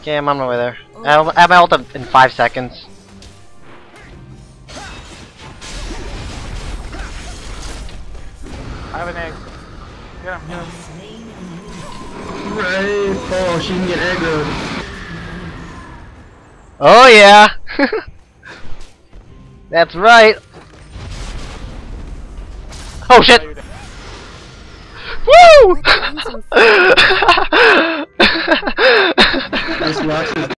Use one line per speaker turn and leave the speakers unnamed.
Okay, I'm on my way there. I have I have my ult in 5 seconds.
I have an egg. Get him, get him.
Right. Oh, she can get aggroed.
Oh yeah! That's right! Oh shit!
Now you're dead.
Woo!
This Roxas